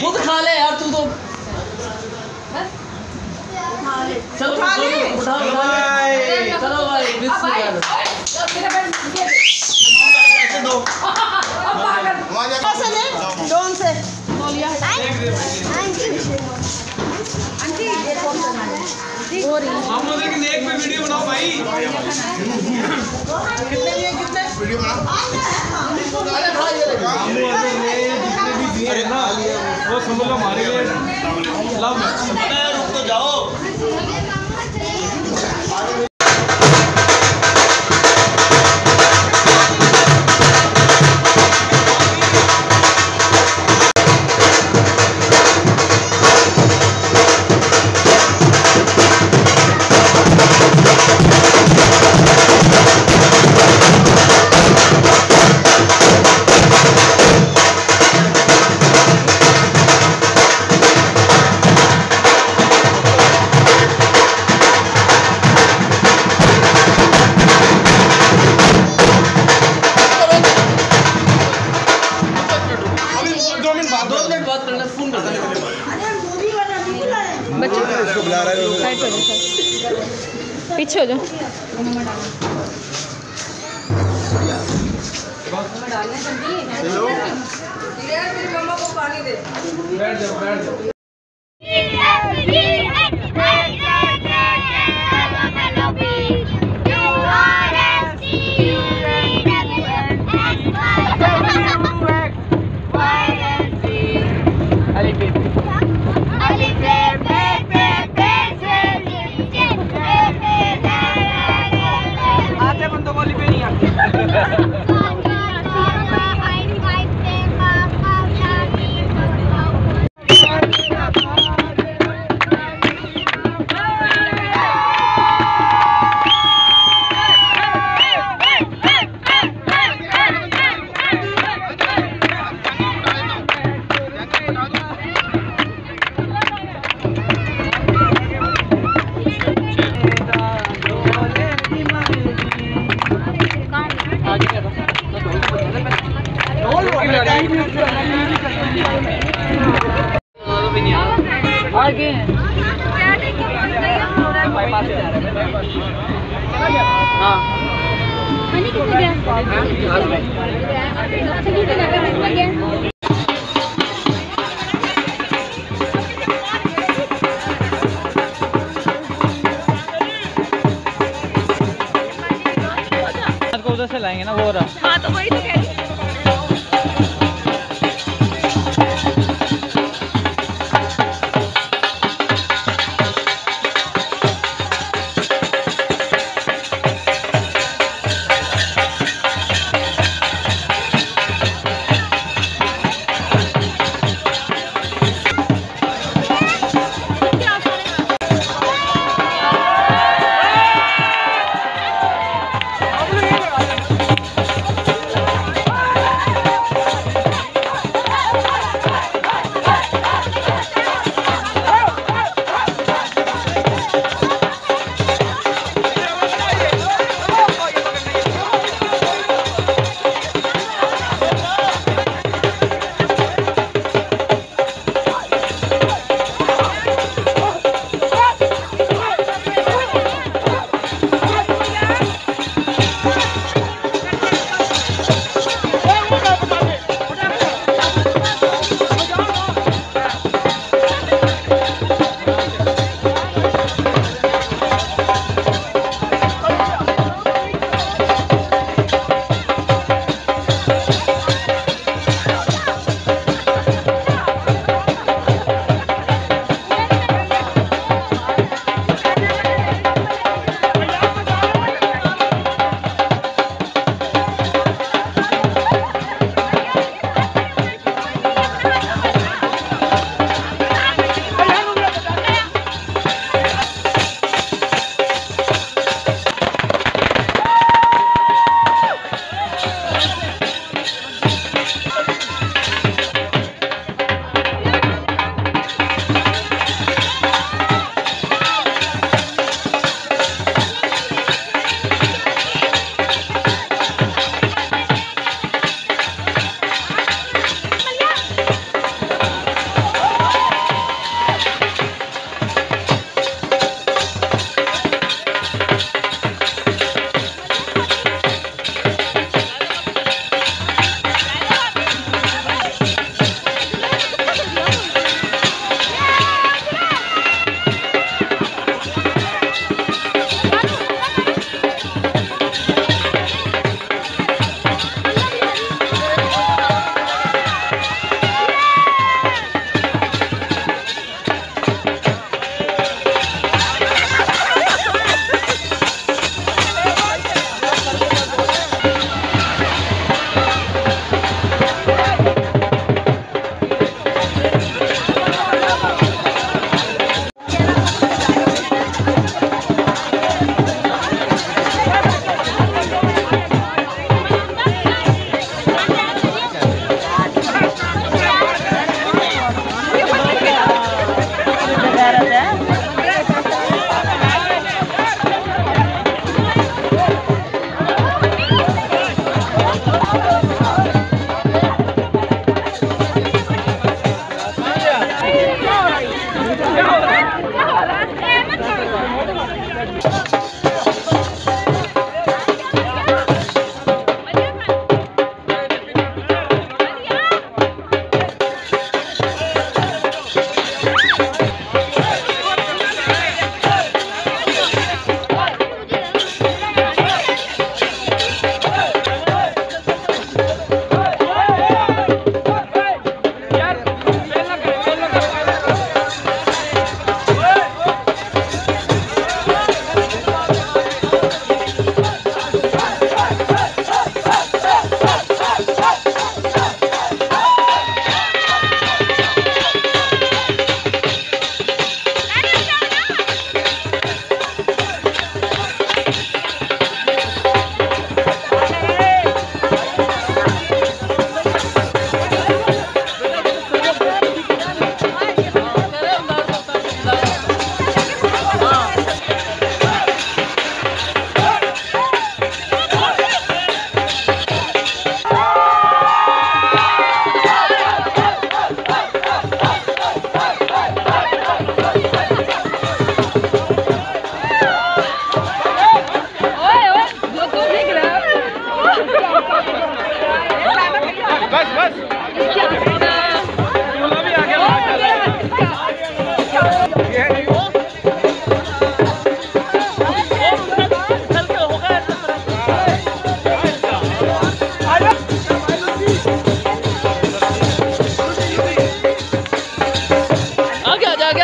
خود کھا لے یار تو چلو چلو بھائی۔ بناؤ بھائی؟ کتنے لیے کتنے؟ ویڈیو بناؤ ارے بھائی جتنے بھی دیے ہیں نا وہ سمجھ لو ہمارے لیے۔ لو۔ رک تو جاؤ۔ پیچھے ہو جاؤ Thank you.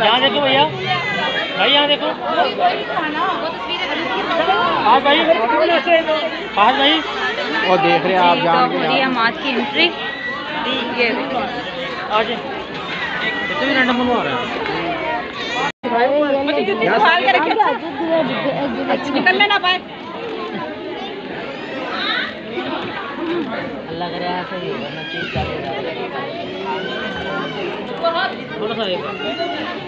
یہاں دیکھو بھیا۔ بھائی یہاں دیکھو۔ ہاں بھائی ہاں بھائی۔ وہ دیکھ رہے ہیں آپ جان کے رہی مات کی انٹری یہ آج کتنے بھی رینڈم بنوا رہے ہیں؟ نکلنے اللہ کرے ایسا ہی ہوگا تھوڑا سا دیکھیں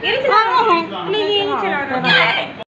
三五分，你你吃了吧。